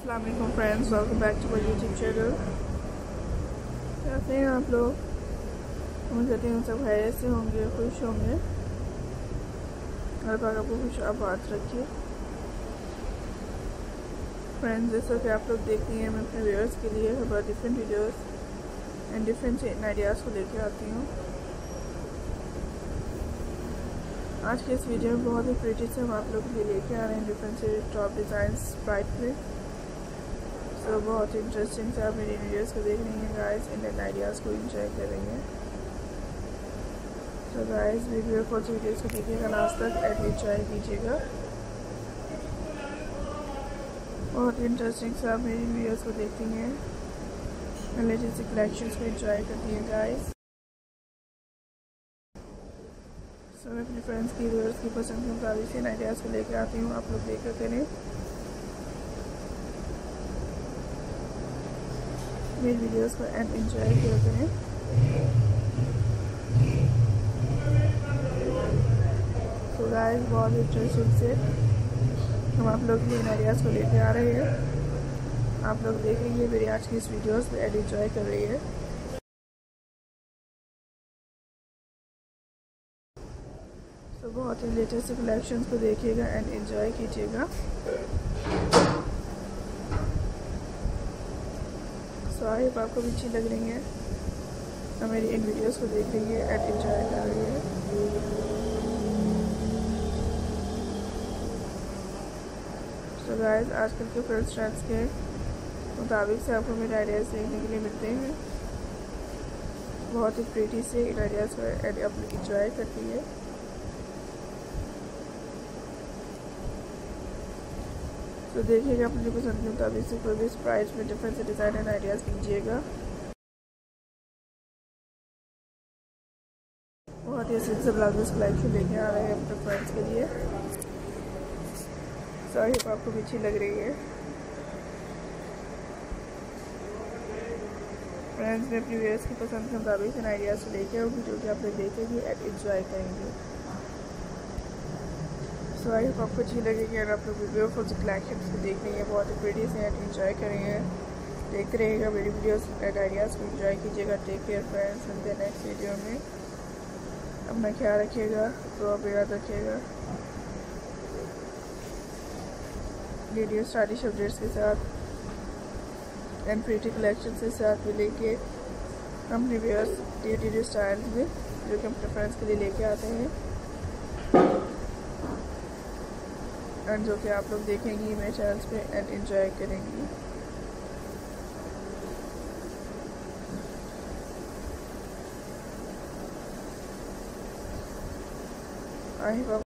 वालेकुम friends welcome back to my YouTube channel कैसे हैं आप लोग? उम्मीद करती हूँ सब खैर से होंगे, खुश होंगे। और पाक आपको खुश आबाद रखिए फ्रेंड्स जैसा कि आप लोग देखती हैं, मैं अपने व्यूअर्स के लिए बहुत different videos and different ideas को लेकर आती हूँ। आज के इस वीडियो में बहुत ही प्रिटी से हम आप लोग के लिए लेके आ रहे हैं डिफरेंट से टॉप डिज़ाइन ब्राइट में सो बहुत इंटरेस्टिंग से आप मेरी वीडियोस को देख रही हैं गाइस इंडियन आइडियाज़ को एंजॉय कर रही हैं। सो गाइस वीडियो को वीडियोस को देखिएगा लास्ट तक एड एंजॉय कीजिएगा। बहुत इंटरेस्टिंग से आप मेरी वीडियोस को देखती हैं। लेटेस्ट कलेक्शंस को एंजॉय करती हैं गाइस सो मैं अपने फ्रेंड्स की व्यूअर्स की पसंद के मुताबिक से आइडियाज़ को लेकर आती हूँ। आप लोग देखकर करें। मेरी वीडियोस को एंड एंजॉय किया करें। तो गाइस बहुत इंटरेस्टिंग से हम आप लोग के आइडियाज़ को लेकर आ रहे हैं। आप लोग देखेंगे मेरी आज की इस वीडियोस में एंड एंजॉय कर रही है। तो बहुत ही लेटेस्ट कलेक्शंस को देखिएगा एंड एंजॉय कीजिएगा। आई होप आपको भी अच्छी लग रही है। तो मेरी इन वीडियोस को देख रही है एंड इंजॉय कर रही है। सो गाइस आजकल के फ़र्स्ट ट्रेंड्स के मुताबिक से आपको मेरे आइडियाज़ देखने के लिए मिलते हैं। बहुत ही प्रीटी से इन आइडियाज़ को एंड आप इंजॉय करती है। तो देखिएगा, अपनी पसंद के मुताबिक से कोई भी प्राइस में डिफरेंट से डिज़ाइन एंड आइडियाज़ कीजिएगा। बहुत ही अच्छे से ब्लाउजेस कलेक्शन लेके आ रहे हैं अपने फ्रेंड्स के लिए। सॉरी आपको भी अच्छी लग रही है। फ्रेंड्स में अपनी वेयर्स की पसंद के मुताबिक इन आइडियाज़ लेके आऊँगी जो कि आप लोग देखेंगे एंड इंजॉय करेंगे। सो आई होप आपको अच्छी लगेगी अगर आप लोग वीडियो फुल कलेक्शन को देख रही हैं। बहुत ही प्रीटी से एंड इन्जॉय करेंगे देखते रहिएगा मेरी वीडियोस एंड आइडियाज़ को इन्जॉय कीजिएगा। टेक केयर फ्रेंड्स मिलते हैं नेक्स्ट वीडियो में। अपना ख्याल रखिएगा। तो आप याद रखिएगा। वीडियो स्टाइलिश अपडेट्स के साथ एंड प्रीटी कलेक्शन के साथ भी लेके अपने वेयर्स डी स्टाइल्स में, जो कि हम अपने फ्रेंड्स के लिए लेके आते हैं। एंड जो कि आप लोग देखेंगी मेरे चैनल्स पे एंड एंजॉय करेंगी। आई